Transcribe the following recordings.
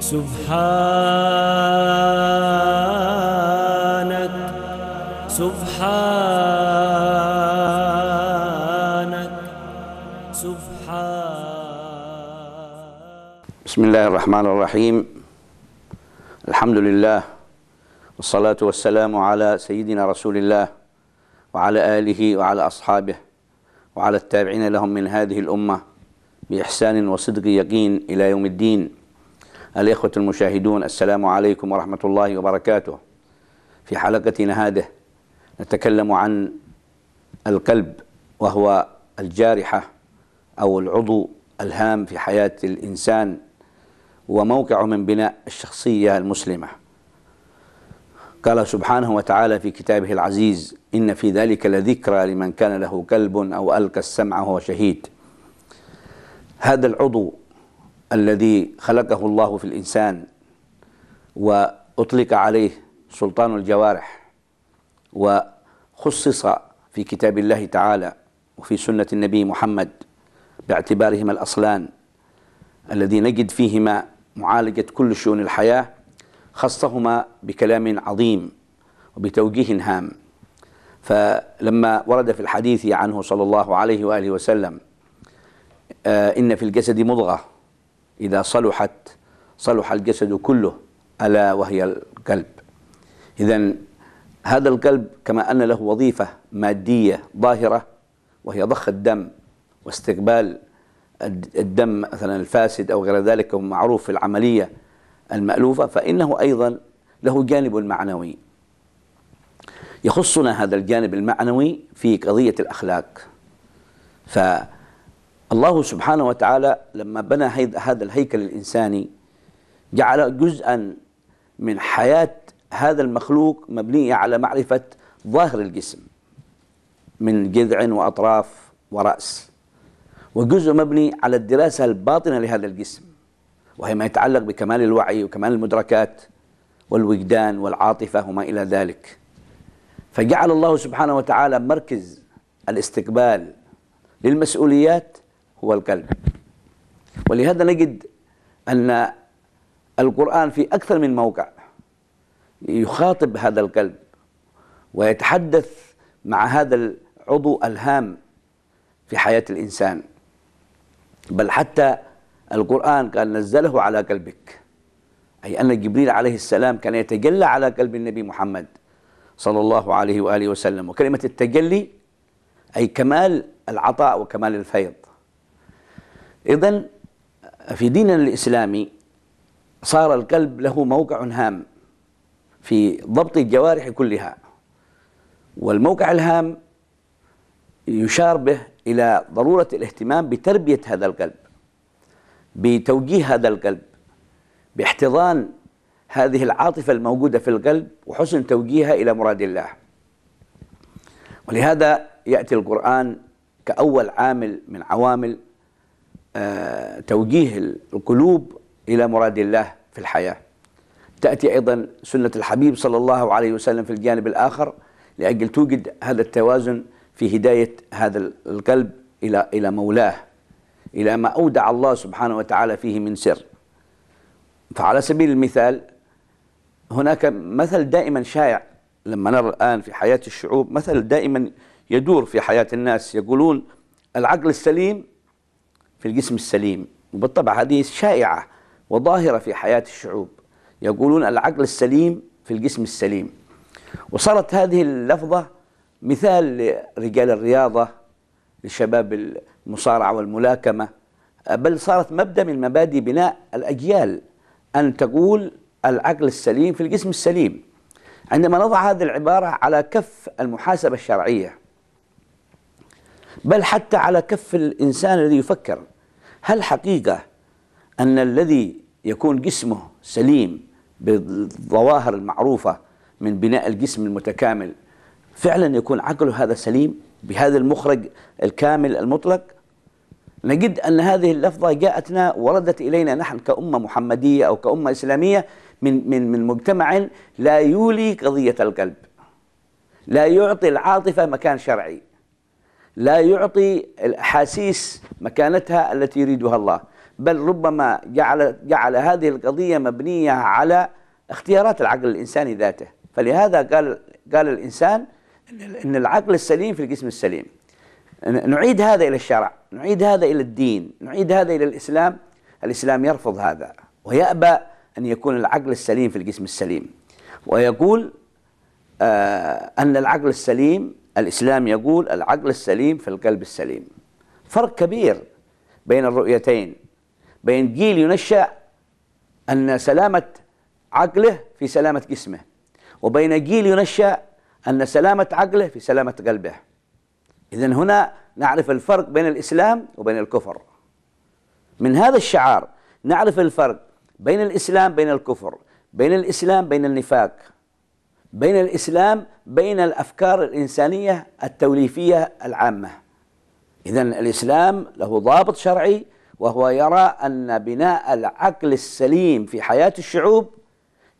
سبحانك سبحانك سبحانك. بسم الله الرحمن الرحيم. الحمد لله والصلاة والسلام على سيدنا رسول الله وعلى آله وعلى أصحابه وعلى التابعين لهم من هذه الأمة بإحسان وصدق يقين إلى يوم الدين. الإخوة المشاهدون السلام عليكم ورحمة الله وبركاته. في حلقتنا هذه نتكلم عن القلب وهو الجارحة أو العضو الهام في حياة الإنسان وموقع من بناء الشخصية المسلمة. قال سبحانه وتعالى في كتابه العزيز إن في ذلك لذكرى لمن كان له قلب أو ألقى السمع وهو شهيد. هذا العضو الذي خلقه الله في الإنسان وأطلق عليه سلطان الجوارح وخصص في كتاب الله تعالى وفي سنة النبي محمد باعتبارهما الأصلان الذي نجد فيهما معالجة كل شؤون الحياة خصهما بكلام عظيم وبتوجيه هام. فلما ورد في الحديث عنه صلى الله عليه وآله وسلم آه إن في الجسد مضغة إذا صلحت صلح الجسد كله ألا وهي القلب. إذا هذا القلب كما أن له وظيفة مادية ظاهرة وهي ضخ الدم واستقبال الدم مثلا الفاسد أو غير ذلك معروف في العملية المألوفة فإنه أيضا له جانب معنوي. يخصنا هذا الجانب المعنوي في قضية الأخلاق. فالله سبحانه وتعالى لما بنى هذا الهيكل الإنساني جعل جزءا من حياة هذا المخلوق مبنية على معرفة ظاهر الجسم من جذع وأطراف ورأس وجزء مبني على الدراسة الباطنة لهذا الجسم وهي ما يتعلق بكمال الوعي وكمال المدركات والوجدان والعاطفة وما إلى ذلك. فجعل الله سبحانه وتعالى مركز الاستقبال للمسؤوليات هو القلب. ولهذا نجد أن القرآن في أكثر من موقع يخاطب هذا القلب ويتحدث مع هذا العضو الهام في حياة الإنسان. بل حتى القرآن قال نزله على قلبك. أي أن جبريل عليه السلام كان يتجلى على قلب النبي محمد صلى الله عليه وآله وسلم. وكلمة التجلي أي كمال العطاء وكمال الفيض. إذا في ديننا الإسلامي صار القلب له موقع هام في ضبط الجوارح كلها والموقع الهام يشار به إلى ضرورة الاهتمام بتربية هذا القلب بتوجيه هذا القلب باحتضان هذه العاطفة الموجودة في القلب وحسن توجيهها إلى مراد الله. ولهذا يأتي القرآن كأول عامل من عوامل توجيه القلوب إلى مراد الله في الحياة. تأتي أيضا سنة الحبيب صلى الله عليه وسلم في الجانب الآخر لأجل توجد هذا التوازن في هداية هذا القلب إلى إلى مولاه إلى ما أودع الله سبحانه وتعالى فيه من سر. فعلى سبيل المثال هناك مثل دائما شائع لما نرى الآن في حياة الشعوب مثل دائما يدور في حياة الناس يقولون العقل السليم في الجسم السليم. وبالطبع هذه شائعة وظاهرة في حياة الشعوب. يقولون العقل السليم في الجسم السليم. وصارت هذه اللفظة مثال لرجال الرياضة لشباب المصارعة والملاكمة. بل صارت مبدأ من مبادئ بناء الأجيال أن تقول العقل السليم في الجسم السليم. عندما نضع هذه العبارة على كف المحاسبة الشرعية بل حتى على كف الإنسان الذي يفكر. هل حقيقة أن الذي يكون جسمه سليم بالظواهر المعروفة من بناء الجسم المتكامل فعلا يكون عقله هذا سليم بهذا المخرج الكامل المطلق؟ نجد أن هذه اللفظة جاءتنا وردت إلينا نحن كأمة محمدية أو كأمة إسلامية من من من مجتمع لا يولي قضية القلب لا يعطي العاطفة مكان شرعي. لا يعطي الأحاسيس مكانتها التي يريدها الله بل ربما جعل جعل هذه القضية مبنية على اختيارات العقل الإنساني ذاته. فلهذا قال قال الإنسان إن العقل السليم في الجسم السليم. نعيد هذا إلى الشرع نعيد هذا إلى الدين نعيد هذا إلى الإسلام. الإسلام يرفض هذا ويأبى أن يكون العقل السليم في الجسم السليم. ويقول آه أن العقل السليم الإسلام يقول العقل السليم في القلب السليم. فرق كبير بين الرؤيتين بين جيل ينشأ أن سلامة عقله في سلامة جسمه وبين جيل ينشأ أن سلامة عقله في سلامة قلبه. إذا هنا نعرف الفرق بين الإسلام وبين الكفر. من هذا الشعار نعرف الفرق بين الإسلام بين الكفر بين الإسلام بين النفاق. بين الإسلام بين الأفكار الإنسانية التوليفية العامة. إذا الإسلام له ضابط شرعي وهو يرى أن بناء العقل السليم في حياة الشعوب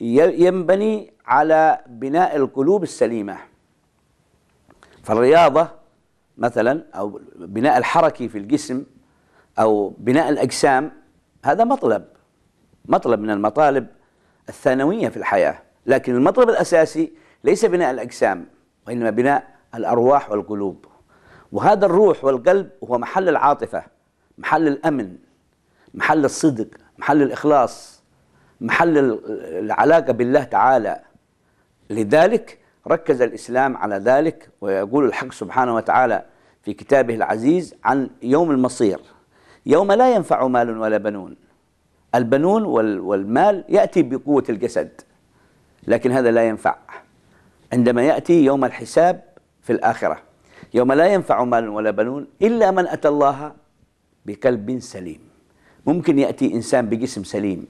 ينبني على بناء القلوب السليمة. فالرياضة مثلا أو بناء الحركي في الجسم أو بناء الأجسام هذا مطلب مطلب من المطالب الثانوية في الحياة. لكن المطلب الأساسي ليس بناء الأجسام وإنما بناء الأرواح والقلوب. وهذا الروح والقلب هو محل العاطفة محل الأمن محل الصدق محل الإخلاص محل العلاقة بالله تعالى. لذلك ركز الإسلام على ذلك ويقول الحق سبحانه وتعالى في كتابه العزيز عن يوم المصير يوم لا ينفع مال ولا بنون. البنون والمال يأتي بقوة الجسد. لكن هذا لا ينفع. عندما يأتي يوم الحساب في الآخرة يوم لا ينفع مال ولا بنون إلا من أتى الله بقلب سليم. ممكن يأتي إنسان بجسم سليم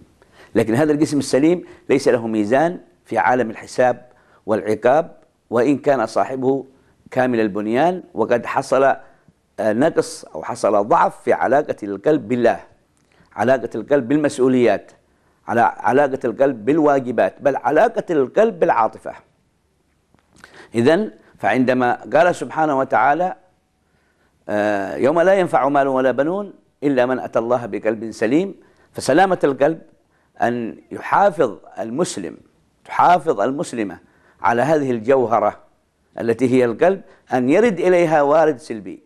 لكن هذا الجسم السليم ليس له ميزان في عالم الحساب والعقاب وإن كان صاحبه كامل البنيان وقد حصل آه، نقص أو حصل ضعف في علاقة القلب بالله علاقة القلب بالمسؤوليات. على علاقة القلب بالواجبات بل علاقة القلب بالعاطفة. إذا فعندما قال سبحانه وتعالى آه، يوم لا ينفع مال ولا بنون إلا من أتى الله بقلب سليم فسلامة القلب أن يحافظ المسلم تحافظ المسلمة على هذه الجوهرة التي هي القلب أن يرد إليها وارد سلبي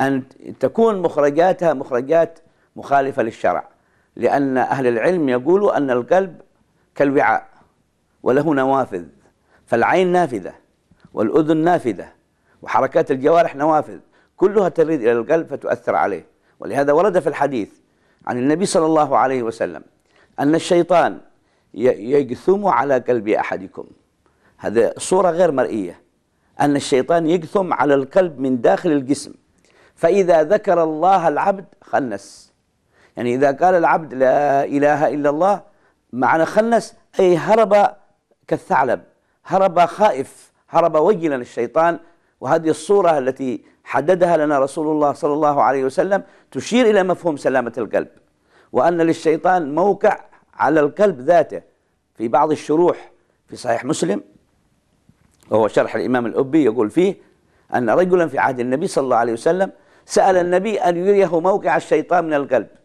أن تكون مخرجاتها مخرجات مخالفة للشرع. لأن أهل العلم يقولوا أن القلب كالوعاء وله نوافذ فالعين نافذة والأذن نافذة وحركات الجوارح نوافذ كلها تريد إلى القلب فتؤثر عليه. ولهذا ورد في الحديث عن النبي صلى الله عليه وسلم أن الشيطان يجثم على قلب أحدكم. هذا صورة غير مرئية. أن الشيطان يجثم على القلب من داخل الجسم. فإذا ذكر الله العبد خنس. يعني إذا قال العبد لا إله إلا الله معنى خنس أي هرب كالثعلب هرب خائف هرب وجلا الشيطان وهذه الصورة التي حددها لنا رسول الله صلى الله عليه وسلم تشير إلى مفهوم سلامة القلب. وأن للشيطان موقع على القلب ذاته في بعض الشروح في صحيح مسلم وهو شرح الإمام الأبي يقول فيه أن رجلا في عهد النبي صلى الله عليه وسلم سأل النبي أن يريه موقع الشيطان من القلب.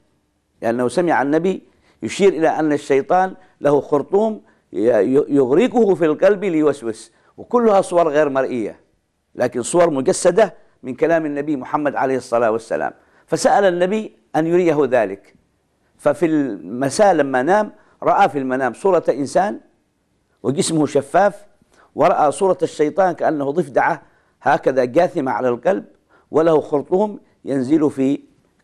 لأنه سمع النبي يشير إلى أن الشيطان له خرطوم يغرقه في القلب ليوسوس وكلها صور غير مرئية لكن صور مجسدة من كلام النبي محمد عليه الصلاة والسلام. فسأل النبي أن يريه ذلك. ففي المساء لما نام رأى في المنام صورة إنسان وجسمه شفاف ورأى صورة الشيطان كأنه ضفدعة هكذا جاثمة على القلب وله خرطوم ينزل في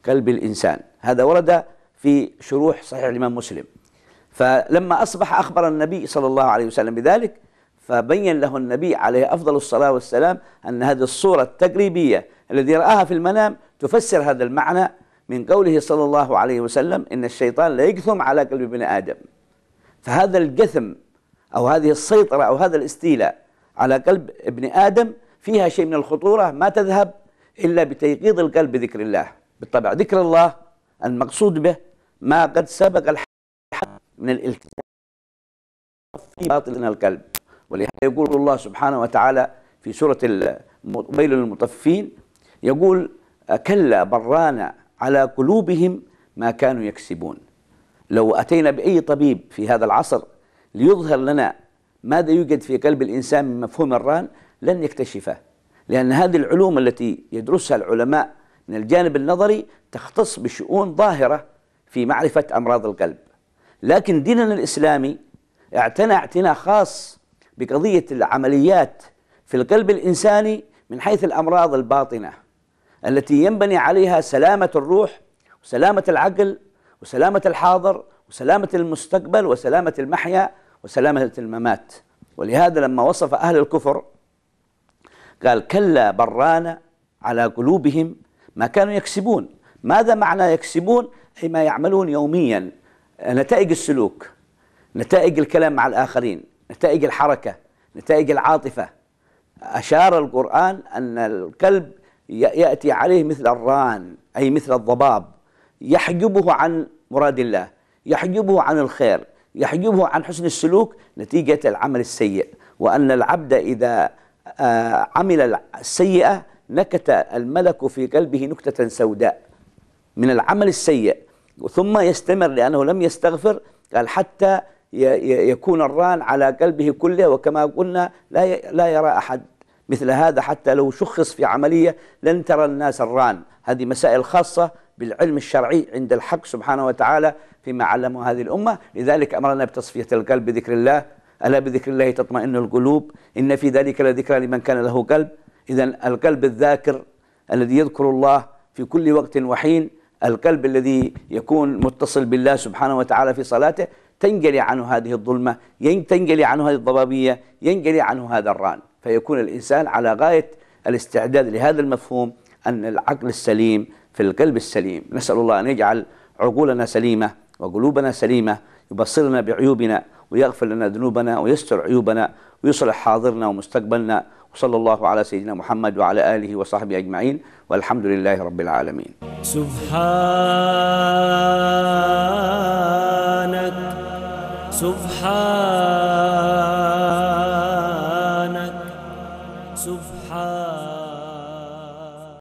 قلب الإنسان. هذا ورد في شروح صحيح الإمام مسلم. فلما أصبح أخبر النبي صلى الله عليه وسلم بذلك فبين له النبي عليه أفضل الصلاة والسلام أن هذه الصورة التقريبية الذي رآها في المنام تفسر هذا المعنى من قوله صلى الله عليه وسلم إن الشيطان لا يجثم على قلب ابن آدم. فهذا الجثم أو هذه السيطرة أو هذا الاستيلاء على قلب ابن آدم فيها شيء من الخطورة ما تذهب إلا بتيقيظ القلب بذكر الله. بالطبع ذكر الله المقصود به ما قد سبق الحد من الالتزام في باطن القلب. ولهذا يقول الله سبحانه وتعالى في سورة ويل للمطففين يقول كلا برانا على قلوبهم ما كانوا يكسبون. لو أتينا بأي طبيب في هذا العصر ليظهر لنا ماذا يوجد في قلب الإنسان من مفهوم الران لن يكتشفه. لأن هذه العلوم التي يدرسها العلماء من الجانب النظري تختص بشؤون ظاهرة في معرفة أمراض القلب. لكن ديننا الإسلامي اعتنى اعتناء خاص بقضية العمليات في القلب الإنساني من حيث الأمراض الباطنة التي ينبني عليها سلامة الروح وسلامة العقل وسلامة الحاضر وسلامة المستقبل وسلامة المحيا وسلامة الممات. ولهذا لما وصف أهل الكفر قال كلا بران على قلوبهم ما كانوا يكسبون. ماذا معنى يكسبون؟ أي ما يعملون يوميا نتائج السلوك نتائج الكلام مع الآخرين نتائج الحركة نتائج العاطفة. أشار القرآن أن الكلب يأتي عليه مثل الران أي مثل الضباب يحجبه عن مراد الله يحجبه عن الخير يحجبه عن حسن السلوك نتيجة العمل السيء. وأن العبد إذا آه، عمل السيئة نكت الملك في قلبه نكتة سوداء. من العمل السيء ثم يستمر لأنه لم يستغفر قال حتى يكون الران على قلبه كله وكما قلنا لا لا يرى أحد مثل هذا حتى لو شخص في عملية لن ترى الناس الران. هذه مسائل خاصة بالعلم الشرعي عند الحق سبحانه وتعالى فيما علمه هذه الأمة. لذلك أمرنا بتصفية القلب بذكر الله. ألا بذكر الله تطمئن القلوب؟ إن في ذلك لذكرى لمن كان له قلب. إذا القلب الذاكر الذي يذكر الله في كل وقت وحين القلب الذي يكون متصل بالله سبحانه وتعالى في صلاته تنجلي عنه هذه الظلمة تنجلي عنه هذه الضبابية ينجلي عنه هذا الران. فيكون الإنسان على غاية الاستعداد لهذا المفهوم أن العقل السليم في القلب السليم. نسأل الله أن يجعل عقولنا سليمة وقلوبنا سليمة يبصرنا بعيوبنا ويغفر لنا ذنوبنا ويستر عيوبنا ويصلح حاضرنا ومستقبلنا. وصلى الله على سيدنا محمد وعلى آله وصحبه أجمعين. والحمد لله رب العالمين. سبحانك سبحانك.